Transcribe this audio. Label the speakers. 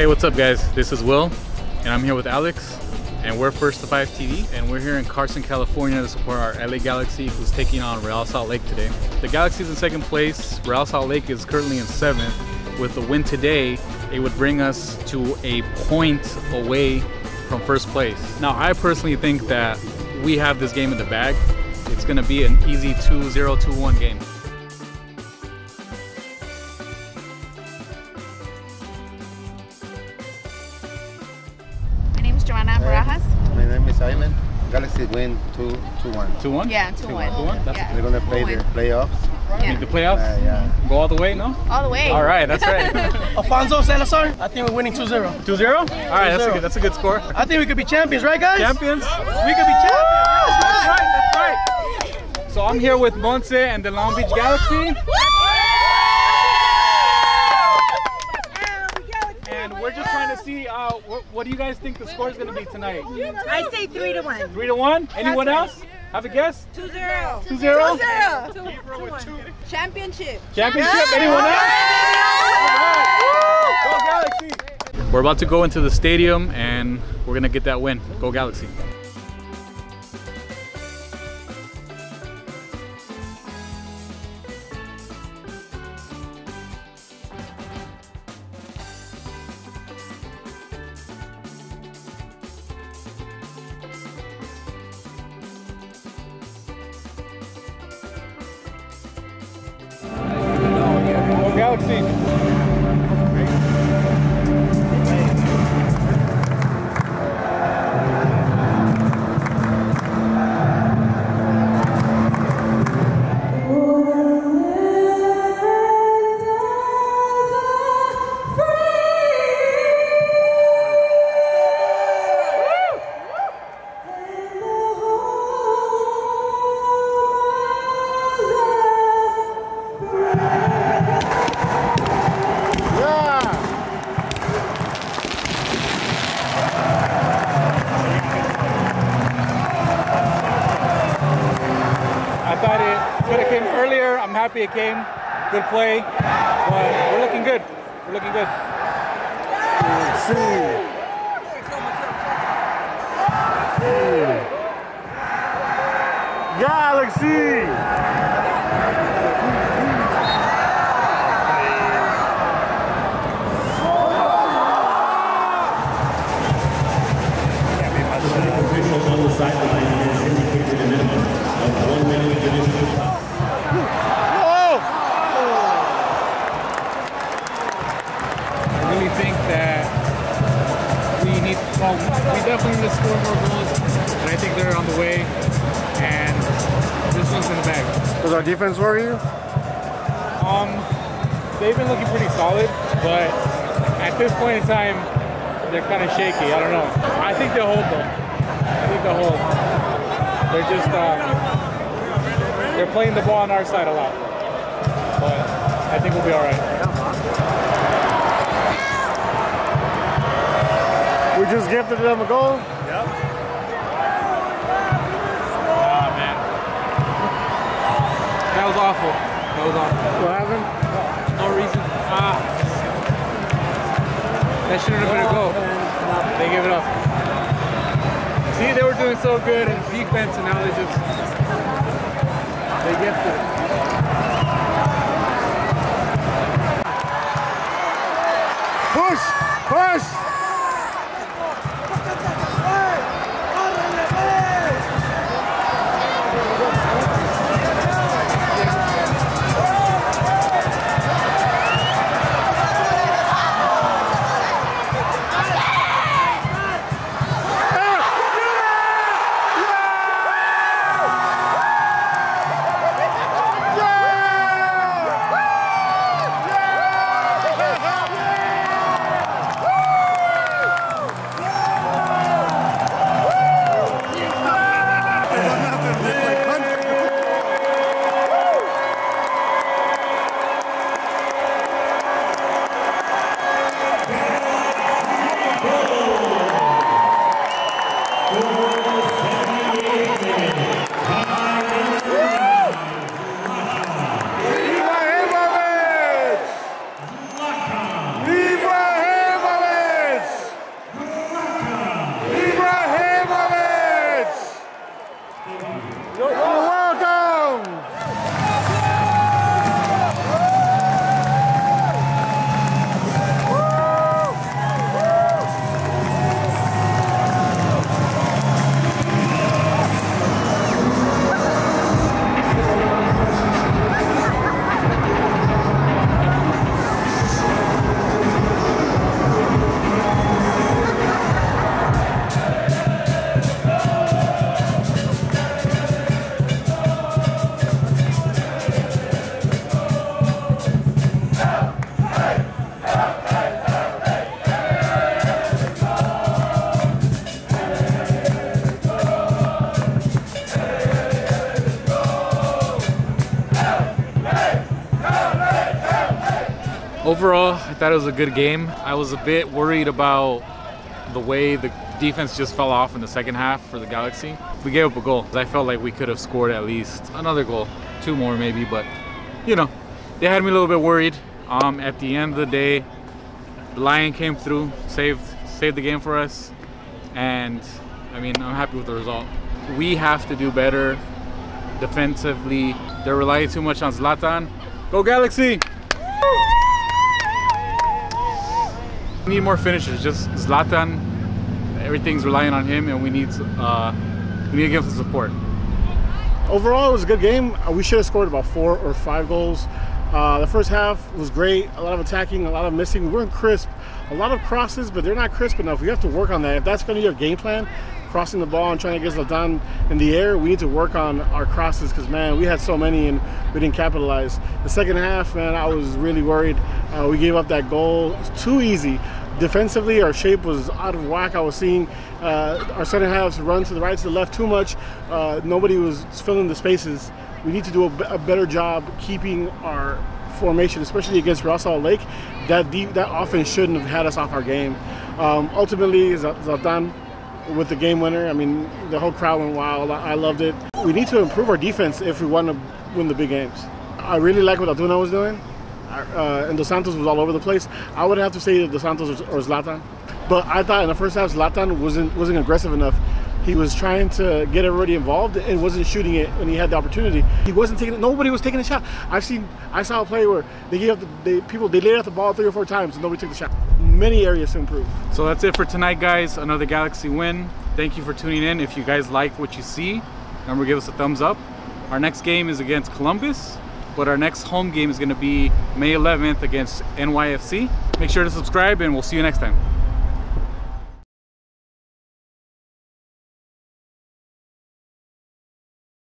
Speaker 1: Hey, what's up guys? This is Will and I'm here with Alex and we're First to Five TV and we're here in Carson, California to support our LA Galaxy who's taking on Real Salt Lake today. The Galaxy is in second place, Real Salt Lake is currently in seventh. With the win today, it would bring us to a point away from first place. Now, I personally think that we have this game in the bag. It's gonna be an easy 2-0, 2-1 game.
Speaker 2: Galaxy win 2 2 1.
Speaker 1: 2-1?
Speaker 3: Yeah, 2 1.
Speaker 1: 2-1? That's
Speaker 3: yeah.
Speaker 2: We're gonna play the playoffs.
Speaker 3: Yeah.
Speaker 1: Make the playoffs?
Speaker 2: Uh, yeah.
Speaker 1: Go all the way, no?
Speaker 3: All the way.
Speaker 1: All right, that's right.
Speaker 4: Alfonso Salazar. I think we're winning 2-0.
Speaker 1: 2-0? All right, that's a good, that's a good score.
Speaker 4: I think we could be champions, right, guys?
Speaker 1: Champions?
Speaker 4: We could be champions.
Speaker 1: That's right, that's right. So I'm here with Monce and the Long Beach Galaxy. And we're just trying to uh, what, what do you guys think the score is going to be tonight?
Speaker 5: I say three to one.
Speaker 1: Three to one. Anyone else? Have a guess?
Speaker 5: Two zero.
Speaker 1: Two zero.
Speaker 5: Championship.
Speaker 1: Championship. Anyone else? All right. Go Galaxy. We're about to go into the stadium and we're gonna get that win. Go Galaxy. Galaxy. It came earlier. I'm happy it came. Good play. But we're looking good. We're looking good.
Speaker 2: Galaxy!
Speaker 6: officials
Speaker 1: definitely need to score more goals. And I think they're on the way. And this one's in the bag.
Speaker 2: Does our defense worry you?
Speaker 1: Um, they've been looking pretty solid, but at this point in time, they're kind of shaky. I don't know. I think they'll hold though. I think they'll hold. They're just, uh, they're playing the ball on our side a lot. But I think we'll be all right.
Speaker 2: Just gifted them a goal. Yep.
Speaker 1: Oh man, that was awful. That was awful.
Speaker 2: What happened?
Speaker 1: No reason. Ah, that shouldn't have been a goal. They gave it up. See, they were doing so good in defense, and now they just they gifted it. Overall, I thought it was a good game. I was a bit worried about the way the defense just fell off in the second half for the Galaxy. We gave up a goal. I felt like we could have scored at least another goal, two more maybe, but you know, they had me a little bit worried. Um, at the end of the day, the Lion came through, saved saved the game for us, and I mean, I'm happy with the result. We have to do better defensively. They're relying too much on Zlatan. Go Galaxy! We need more finishers. Just Zlatan. Everything's relying on him, and we need uh, we need to give him support.
Speaker 3: Overall, it was a good game. Uh, We should have scored about four or five goals. Uh, the first half was great. A lot of attacking, a lot of missing. We weren't crisp. A lot of crosses, but they're not crisp enough. We have to work on that. If that's going to be our game plan, crossing the ball and trying to get Zlatan in the air, we need to work on our crosses because, man, we had so many and we didn't capitalize. The second half, man, I was really worried. Uh, we gave up that goal. Too easy. Defensively, our shape was out of whack. I was seeing uh, our center halves run to the right, to the left too much. Uh, nobody was filling the spaces. We need to do a, a better job keeping our formation, especially against Salt Lake. That deep, that offense shouldn't have had us off our game. Um, ultimately, Zlatan with the game winner. I mean, the whole crowd went wild. I loved it. We need to improve our defense if we want to win the big games. I really like what Antuna was doing, uh, and Dos Santos was all over the place. I would have to say that Dos Santos or, or Zlatan, but I thought in the first half Zlatan wasn't wasn't aggressive enough. He was trying to get everybody involved and wasn't shooting it when he had the opportunity. He wasn't taking it. Nobody was taking a shot. I've seen. I saw a play where they gave up the they, people. They laid out the ball three or four times and nobody took the shot. Many areas to improve.
Speaker 1: So that's it for tonight, guys. Another Galaxy win. Thank you for tuning in. If you guys like what you see, remember give us a thumbs up. Our next game is against Columbus, but our next home game is going to be May 11th against NYFC. Make sure to subscribe, and we'll see you next time.